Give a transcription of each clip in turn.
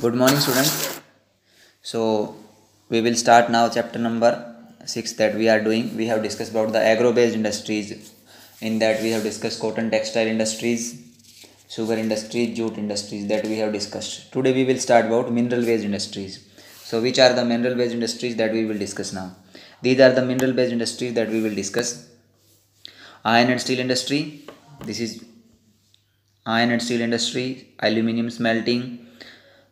good morning students so we will start now chapter number 6 that we are doing. We have discussed about the agro based industries. In that we have discussed cotton textile industries sugar industries jute industries that we have discussed. Today we will start about mineral based industries. So which are the mineral based industries that we will discuss now? These are the mineral based industries that we will discuss. Iron and steel industry. This is iron and steel industry aluminum smelting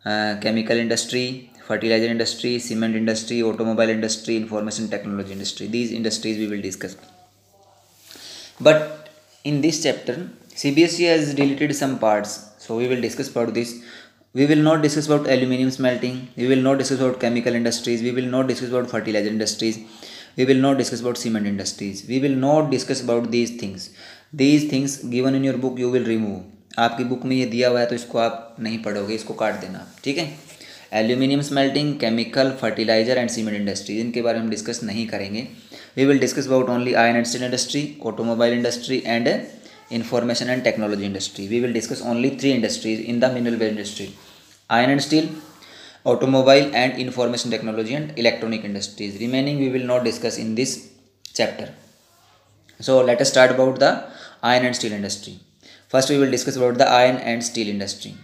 Uh, chemical industry fertilizer industry cement industry automobile industry information technology industry. These industries we will discuss. But in this chapter cbse has deleted some parts. So we will discuss about this. We will not discuss about aluminum smelting. We will not discuss about chemical industries. We will not discuss about fertilizer industries. We will not discuss about cement industries. We will not discuss about these things. These things given in your book you will remove आपकी book में ये दिया हुआ है तो इसको आप नहीं पढ़ोगे, इसको काट देना। ठीक है? Aluminium smelting chemical fertiliser and cement industry इनके बारे में डिस्कस नहीं करेंगे। We will discuss about only iron and steel industry automobile industry and information and technology industry we will discuss only three industries in the mineral veg industry iron and steel automobile and information technology and electronic industries remaining we will not discuss in this chapter so let start about the iron and steel industry First we will discuss about the iron and steel industry.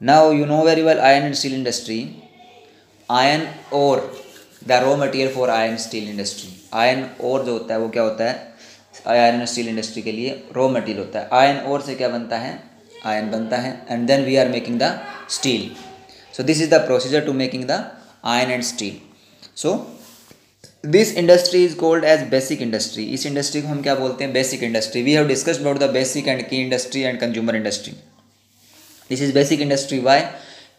Now you know very well iron and steel industry. Iron ore the raw material for iron steel industry. Iron ore जो होता है वो क्या होता है iron and steel industry के लिए raw material होता है आयरन ओर से क्या बनता है आयरन बनता है and then we are making the steel so this is the procedure to making the iron and steel so this industry is called as basic industry इस industry को हम क्या बोलते हैं? Basic industry we have discussed about the basic and key industry and consumer industry this is basic industry why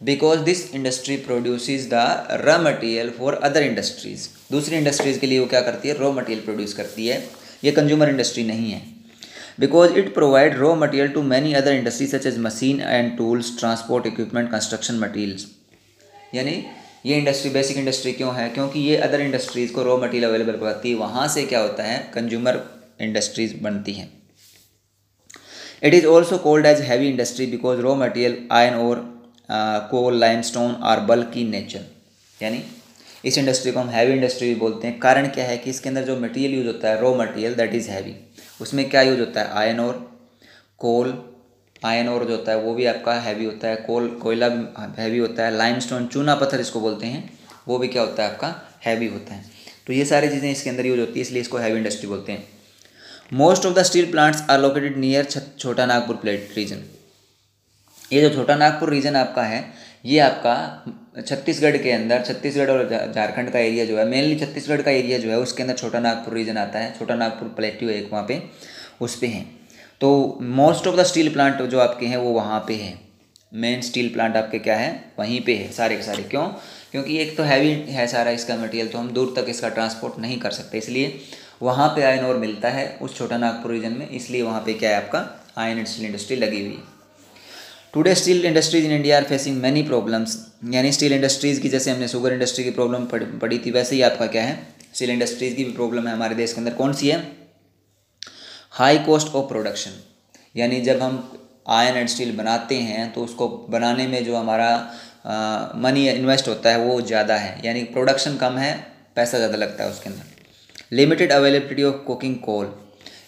because this industry produces the raw material for other industries दूसरी industries के लिए वो क्या करती है? रॉ मटेरियल प्रोड्यूस करती है। ये कंज्यूमर इंडस्ट्री नहीं है। Because it provide raw material to many other industry such as machine and tools transport equipment construction materials यानी ये इंडस्ट्री बेसिक इंडस्ट्री क्यों है? क्योंकि ये अदर इंडस्ट्रीज़ को रॉ मटेरियल अवेलेबल करवाती है, वहाँ से क्या होता है? कंज्यूमर इंडस्ट्रीज़ बनती हैं। It is also called as heavy industry because raw material iron ore coal limestone are bulk in nature यानी इस इंडस्ट्री को हम हैवी इंडस्ट्री भी बोलते हैं। कारण क्या है कि इसके अंदर जो मटेरियल यूज़ होता है raw material that is heavy उसमें क्या यूज़ होता है? आयन और कोल आयन और जो होता है वो भी आपका हैवी होता है, कोल, कोयला हैवी होता है लाइम स्टोन चूना पत्थर इसको बोलते हैं, वो भी क्या होता है आपका हैवी होता है। तो ये सारी चीज़ें इसके अंदर यूज़ होती है, इसलिए इसको हैवी इंडस्ट्री बोलते हैं। Most of the steel plants are located near Chota Nagpur plateau reason ये जो छोटा नागपुर रीजन आपका है, ये आपका छत्तीसगढ़ के अंदर, छत्तीसगढ़ और झारखंड का एरिया जो है मेनली छत्तीसगढ़ का एरिया जो है, उसके अंदर छोटा नागपुर रीजन आता है छोटा नागपुर प्लेट्यू एक वहाँ पे, उस पर हैं। तो most of the steel plant जो आपके हैं, वो वहाँ पे है। मेन स्टील प्लांट आपके क्या है? वहीं पे है, सारे के सारे। क्यों? क्योंकि एक तो हैवी है सारा इसका मटेरियल तो हम दूर तक इसका ट्रांसपोर्ट नहीं कर सकते। इसलिए वहाँ पे आयन और मिलता है, उस छोटा नागपुर रीजन में। इसलिए वहाँ पे क्या है आपका? आयन एंड स्टील इंडस्ट्री लगी हुई है। Today steel industries in India are facing many problems यानी स्टील इंडस्ट्रीज़ की, जैसे हमने शुगर इंडस्ट्री की प्रॉब्लम पड़ी थी, वैसे ही आपका क्या है? स्टील इंडस्ट्रीज़ की भी प्रॉब्लम है हमारे देश के अंदर। कौन सी है? हाई कॉस्ट ऑफ़ प्रोडक्शन, यानी जब हम आयरन एंड स्टील बनाते हैं तो उसको बनाने में जो हमारा मनी इन्वेस्ट होता है, वो ज़्यादा है। यानी प्रोडक्शन कम है, पैसा ज़्यादा लगता है उसके अंदर। Limited availability of coking coal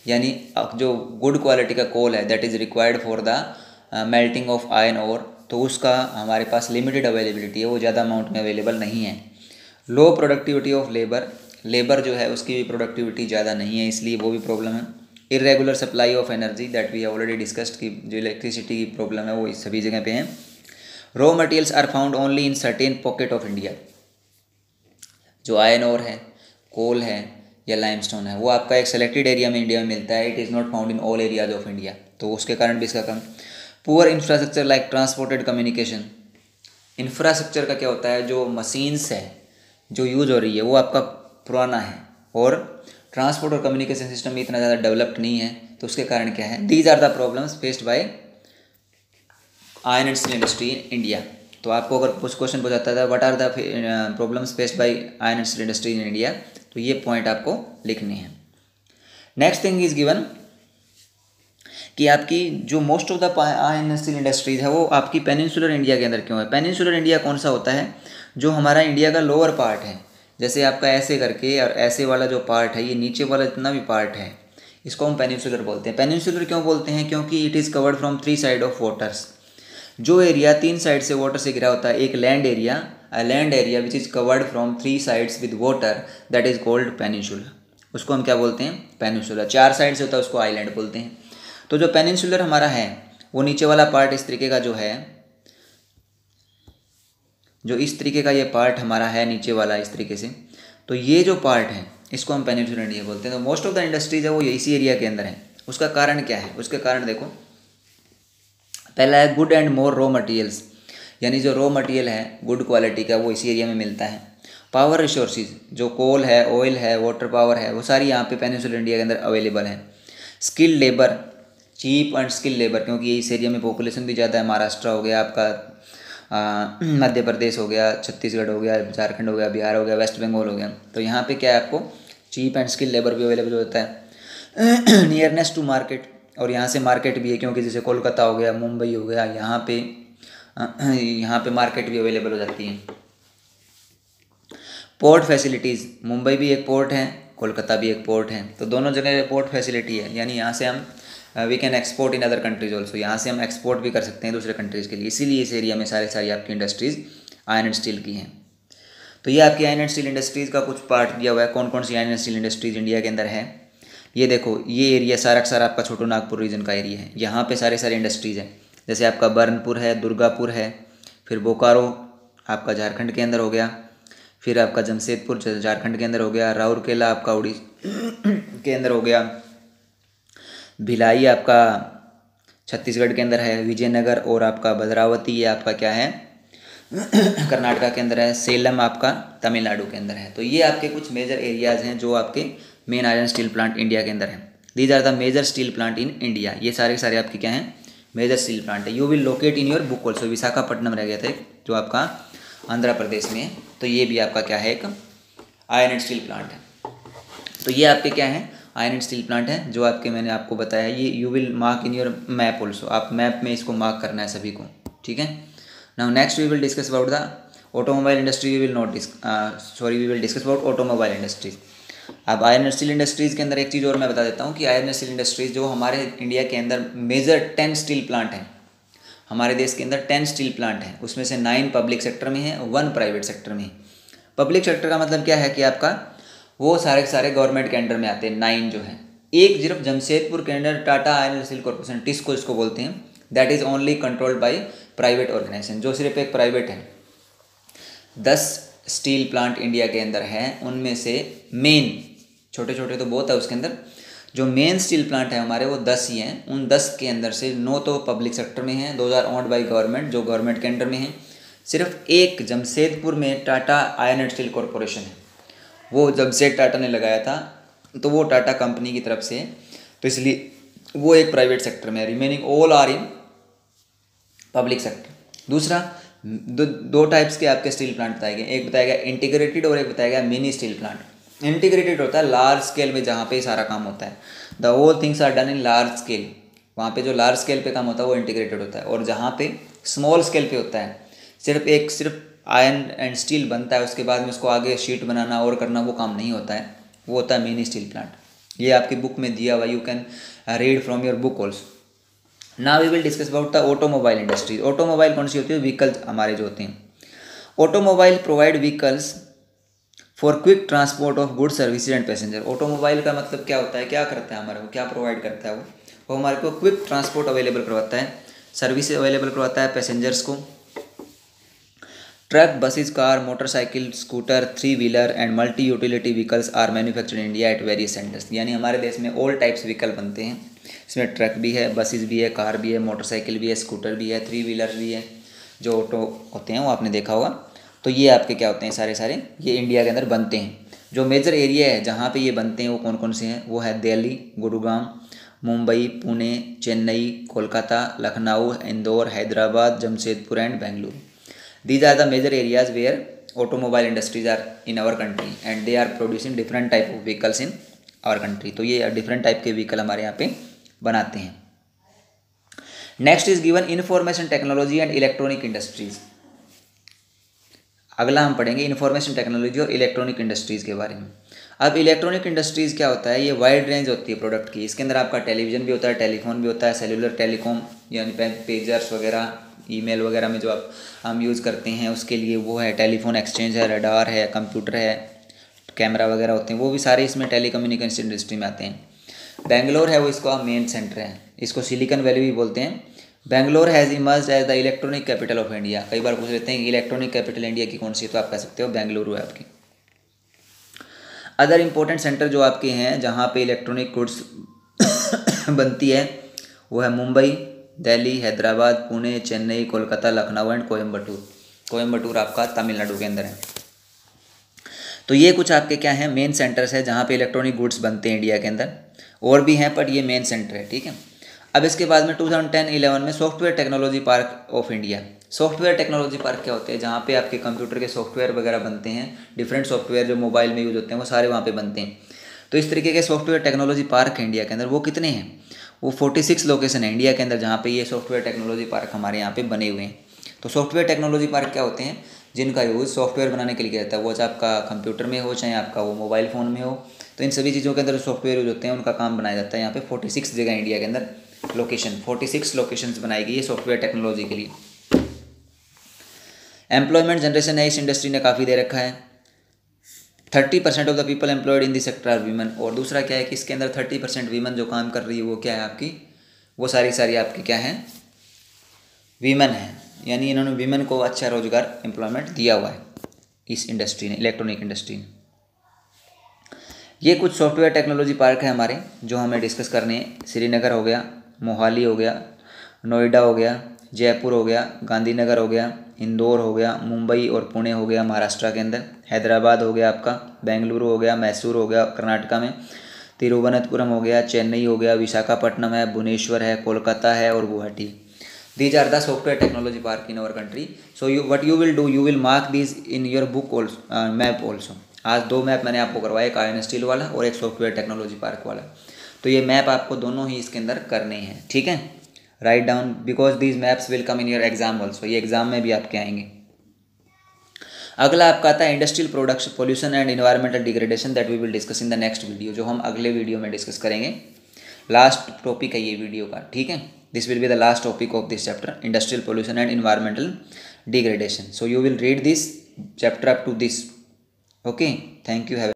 यानी जो गुड क्वालिटी का कोल है that is required for the melting of iron ore तो उसका हमारे पास लिमिटेड अवेलेबिलिटी है, वो ज़्यादा अमाउंट में अवेलेबल नहीं है। Low productivity of labour labour जो है, उसकी भी प्रोडक्टिविटी ज़्यादा नहीं है, इसलिए वो भी प्रॉब्लम है। Irregular supply of energy that we already discussed की जो इलेक्ट्रिसिटी की प्रॉब्लम है, वो सभी जगह पे हैं। Raw materials are found only in certain pocket of India जो आयन और है कोल है, या लाइमस्टोन है, वो आपका एक सेलेक्टेड एरिया में इंडिया में मिलता है। It is not found in all areas of India तो उसके कारण भी इसका कम। Poor infrastructure like transported communication infrastructure का क्या होता है? जो मशीन्स है, जो यूज़ हो रही है, वो आपका पुराना है। और ट्रांसपोर्ट और कम्युनिकेशन सिस्टम भी इतना ज़्यादा डेवलप्ड नहीं है तो उसके कारण क्या है? These are the problems faced by iron and steel industry in India तो आपको अगर कुछ क्वेश्चन पूछाता था what are the problems faced by iron and steel industry in India तो ये पॉइंट आपको लिखने हैं। नेक्स्ट थिंग इज़ गिवन कि आपकी जो most of the iron steel industries है, वो आपकी पेनिनसुलर इंडिया के अंदर क्यों है? पेनिनसुलर इंडिया कौन सा होता है? जो हमारा इंडिया का लोअर पार्ट है। जैसे आपका ऐसे करके और ऐसे वाला जो पार्ट है, ये नीचे वाला जितना भी पार्ट है, इसको हम पेनिनसुलर बोलते हैं। पेनिनसुलर क्यों बोलते हैं? क्योंकि it is covered from three side of waters जो एरिया तीन साइड से वाटर से घिरा होता है, एक land area a land area which is covered from three sides with water that is called peninsular उसको हम क्या बोलते हैं? पेनिनसुलर चार साइड से होता है, उसको आइलैंड बोलते हैं। तो जो पेनिनसुलर हमारा है, वो नीचे वाला पार्ट इस तरीके का जो है जो इस तरीके का ये पार्ट हमारा है, नीचे वाला इस तरीके से तो ये जो पार्ट है, इसको हम पेनिनसुलर इंडिया बोलते हैं। तो मोस्ट ऑफ़ द इंडस्ट्रीज़ है, वो इसी एरिया के अंदर है। उसका कारण क्या है? उसके कारण देखो, पहला है good and more raw materials यानी जो रॉ मटेरियल है गुड क्वालिटी का, वो इसी एरिया में मिलता है। पावर रिसोर्सेज जो कोल है ऑयल है वाटर पावर है, वो सारी यहाँ पे पेनिनसुलर इंडिया के अंदर अवेलेबल है। Skill labour cheap and skill labour क्योंकि इस एरिया में पॉपुलेशन भी ज़्यादा है, महाराष्ट्र हो गया, आपका मध्य प्रदेश हो गया, छत्तीसगढ़ हो गया, झारखंड हो गया, बिहार हो गया, वेस्ट बंगाल हो गया। तो यहाँ पे क्या है आपको? चीप एंड स्किल लेबर भी अवेलेबल होता है। नियरनेस टू मार्केट और यहाँ से मार्केट भी है, क्योंकि जैसे कोलकाता हो गया, मुंबई हो गया, यहाँ पे यहाँ पे मार्केट भी अवेलेबल हो जाती है। पोर्ट फैसिलिटीज़ मुंबई भी एक पोर्ट है, कोलकाता भी एक पोर्ट है। तो दोनों जगह पोर्ट फैसिलिटी है, यानी यहाँ से हम we can export in other countries also यहाँ से हम एक्सपोर्ट भी कर सकते हैं दूसरे कंट्रीज़ के लिए। इसीलिए इस एरिया में सारे सारी आपकी इंडस्ट्रीज़ आयरन एंड स्टील की हैं। तो ये आपकी आयरन एंड स्टील इंडस्ट्रीज़ का कुछ पार्ट दिया हुआ है। कौन कौन सी iron and steel industries India के अंदर है? ये देखो, ये एरिया सारा सारा आपका छोटो नागपुर रीजन का एरिया है। यहाँ पे सारे सारे इंडस्ट्रीज़ हैं। जैसे आपका बर्नपुर है, दुर्गापुर है, फिर बोकारो आपका झारखंड के अंदर हो गया। फिर आपका जमशेदपुर, झारखंड के अंदर हो गया। राउरकेला आपका उड़ीसा के अंदर हो गया। भिलाई आपका छत्तीसगढ़ के अंदर है, विजयनगर और आपका भद्रावती, ये आपका क्या है? कर्नाटका के अंदर है, सेलम आपका तमिलनाडु के अंदर है। तो ये आपके कुछ मेजर एरियाज़ हैं जो आपके main iron steel plant India के अंदर है। These are the major steel plant in India ये सारे सारे आपके क्या हैं? मेजर स्टील प्लांट है। You will locate in your book also Visakhapatnam रह गया था जो आपका आंध्र प्रदेश में। है तो ये भी आपका क्या है एक आयरन स्टील प्लांट है। तो ये आपके क्या है? आयरन एंड स्टील प्लांट है, जो आपके मैंने आपको बताया, ये you will mark in your map also आप मैप में इसको मार्क करना है सभी को, ठीक है? Now next we will discuss about the automobile industry we will not sorry we will discuss about automobile industries अब आयरन स्टील इंडस्ट्रीज़ के अंदर एक चीज़ और मैं बता देता हूँ कि आयरन स्टील इंडस्ट्रीज़ जो हमारे इंडिया के अंदर मेजर टेन स्टील प्लांट हैं। हमारे देश के अंदर टेन स्टील प्लांट हैं। उसमें से नाइन पब्लिक सेक्टर में है वन प्राइवेट सेक्टर में है। पब्लिक सेक्टर का मतलब क्या है कि आपका वो सारे के सारे गवर्नमेंट के अंडर में आते हैं नाइन जो है। एक सिर्फ़ जमशेदपुर के under Tata iron steel corporation TISCO इसको बोलते हैं। That is only controlled by private organisation जो सिर्फ़ एक प्राइवेट है। दस स्टील प्लांट इंडिया के अंदर है, उनमें से मेन छोटे छोटे तो बहुत है उसके अंदर। जो मेन स्टील प्लांट है हमारे, वो दस ही हैं। उन दस के अंदर से नौ तो पब्लिक सेक्टर में हैं दो हज़ार ओन्ड बाई गवर्नमेंट जो गवर्नमेंट के अंडर में हैं। सिर्फ़ एक जमशेदपुर में Tata iron and steel corporation है। वो जमशेद टाटा ने लगाया था तो वो टाटा कंपनी की तरफ़ से तो इसलिए वो एक प्राइवेट सेक्टर में है remaining all are in public sector दूसरा दो, दो टाइप्स के आपके स्टील प्लांट बताए गए एक बताया गया इंटीग्रेटेड और एक बताया गया मिनी स्टील प्लांट इंटीग्रेटेड होता है लार्ज स्केल में जहाँ पे सारा काम होता है. The whole things are done in large scale वहाँ पे जो लार्ज स्केल पे काम होता है वो इंटीग्रेटेड होता है. और जहाँ पे स्मॉल स्केल पे होता है सिर्फ़ एक सिर्फ़ आयरन एंड स्टील बनता है, उसके बाद में उसको आगे शीट बनाना, और करना, वो काम नहीं होता है। वो होता है मिनी स्टील प्लांट ये आपकी बुक में दिया हुआ you can read from your book also ना we will discuss about the automobile industry automobile कौन सी होती है? व्हीकल्स हमारे जो होते हैं। Automobile provide vehicles for quick transport of good services and passenger automobile का मतलब क्या होता है? क्या करता है हमारे को क्या प्रोवाइड करता है वो? वो हमारे को क्विक ट्रांसपोर्ट अवेलेबल करवाता है। सर्विस अवेलेबल करवाता है पैसेंजर्स को। Truck buses car motorcycle scooter three wheeler and multi utility vehicles are manufactured India at various centres यानी हमारे देश में ऑल टाइप्स व्हीकल बनते हैं। इसमें ट्रक भी है बसेज भी है कार भी है मोटरसाइकिल भी है स्कूटर भी है थ्री व्हीलर भी है। जो ऑटो होते हैं वो आपने देखा होगा। तो ये आपके क्या होते हैं सारे सारे? ये इंडिया के अंदर बनते हैं। जो मेजर एरिया है, जहाँ पे ये बनते हैं वो कौन कौन से हैं? वो है Delhi, Gurugram, Mumbai, Pune, Chennai, Kolkata, Lucknow, Indore, Hyderabad, Jamshedpur and Bengaluru. These are the major areas where automobile industries are in our country and they are producing different type of vehicles in our country. तो ये different type के vehicle हमारे यहाँ पे बनाते हैं। Next is given information technology and electronic industries अगला हम पढ़ेंगे इंफॉर्मेशन टेक्नोलॉजी और इलेक्ट्रॉनिक इंडस्ट्रीज़ के बारे में। अब इलेक्ट्रॉनिक इंडस्ट्रीज़ क्या होता है? ये वाइड रेंज होती है प्रोडक्ट की। इसके अंदर आपका टेलीविज़न भी होता है टेलीफोन भी होता है सेलुलर टेलीकॉम यानी पेजर्स वगैरह ईमेल वगैरह में जो आप, हम यूज़ करते हैं, उसके लिए वो है, टेलीफोन एक्सचेंज है, रडार है, कंप्यूटर है, कैमरा वगैरह होते हैं, वो भी सारे इसमें टेली कम्युनिकेशन इंडस्ट्री में आते हैं। बेंगलोर है वो इसका मेन सेंटर है। इसको सिलिकन वैली भी बोलते हैं। Bangalore has emerge as the electronic capital of India कई बार पूछ लेते हैं इलेक्ट्रॉनिक कैपिटल इंडिया की कौन सी तो आप कह सकते हो बेंगलुरु है आपकी। अदर इम्पोर्टेंट सेंटर जो आपके हैं, जहाँ पे इलेक्ट्रॉनिक गुड्स बनती है, वो है मुंबई। दिल्ली, हैदराबाद, पुणे, चेन्नई, कोलकाता, लखनऊ एंड कोयम्बटूर कोयम्बटूर आपका तमिलनाडु के अंदर है। तो ये कुछ आपके क्या हैं मेन सेंटर्स है जहाँ पे इलेक्ट्रॉनिक गुड्स बनते हैं इंडिया के अंदर। और भी हैं बट ये मेन सेंटर है, ठीक है? अब इसके बाद में 2010-11 में software technology park of India software technology park क्या होते हैं, जहाँ पे आपके कंप्यूटर के सॉफ्टवेयर वगैरह बनते हैं। डिफरेंट सॉफ्टवेयर जो मोबाइल में यूज़ होते हैं, वो सारे वहाँ पे बनते हैं। तो इस तरीके के सॉफ्टवेयर टेक्नोलॉजी पार्क है इंडिया के अंदर, वो कितने हैं? वो फोर्टी सिक्स लोकेशन है इंडिया के अंदर जहाँ पे ये सॉफ्टवेयर टेक्नोलॉजी पार्क हमारे यहाँ पे बने हुए हैं। तो सॉफ्टवेयर टेक्नोलॉजी पार्क क्या होते हैं? जिनका यूज़ सॉफ्टवेयर बनाने के लिए किया जाता है। वो चाहे आपका कंप्यूटर में हो चाहे आपका वो मोबाइल फ़ोन में हो तो इन सभी चीज़ों के अंदर सॉफ्टवेयर यूज़ होते हैं, उनका काम बनाया जाता है यहाँ पे फोर्टी सिक्स जगह इंडिया के अंदर लोकेशन फोर्टी सिक्स लोकेशन बनाई गई है सॉफ्टवेयर टेक्नोलॉजी के लिए। एम्प्लॉयमेंट जनरेशन है, इस इंडस्ट्री ने काफ़ी दे रखा है। Thirty percent of the people employed in the sector are women और दूसरा क्या है कि इसके अंदर थर्टी परसेंट वीमन जो काम कर रही है, वो क्या है आपकी? वो सारी सारी आपकी क्या है? वीमन है। यानी इन्होंने वीमन को अच्छा रोज़गार एम्प्लॉयमेंट दिया हुआ है इस इंडस्ट्री ने इलेक्ट्रॉनिक इंडस्ट्री ने। ये कुछ सॉफ्टवेयर टेक्नोलॉजी पार्क है हमारे, जो हमें डिस्कस करने हैं। श्रीनगर हो गया, मोहाली हो गया, नोएडा हो गया, जयपुर हो गया, गांधीनगर हो गया इंदौर हो गया, मुंबई और पुणे हो गया, महाराष्ट्र के अंदर। हैदराबाद हो गया आपका, बेंगलुरु हो गया, मैसूर हो गया, कर्नाटका में। तिरुवनंतपुरम हो गया, चेन्नई हो गया, विशाखापट्टनम है, भुवनेश्वर है, कोलकाता है और Guwahati. These are the software technology park in our country so you what you will do you will mark these in your book also map also आज दो मैप मैंने आपको करवाया एक आयन स्टील वाला और एक सॉफ्टवेयर टेक्नोलॉजी पार्क वाला। तो ये मैप आपको दोनों ही इसके अंदर करने हैं, ठीक है? Right down because these maps will come in your exam also ये एग्ज़ाम में भी आपके आएँगे। अगला आपका आता है industrial production pollution and environmental degradation that we will discuss in the next video जो हम अगले वीडियो में डिस्कस करेंगे। लास्ट टॉपिक है ये वीडियो का, ठीक है? This will be the last topic of this chapter industrial pollution and environmental degradation so you will read this chapter up to this okay? Thank you, have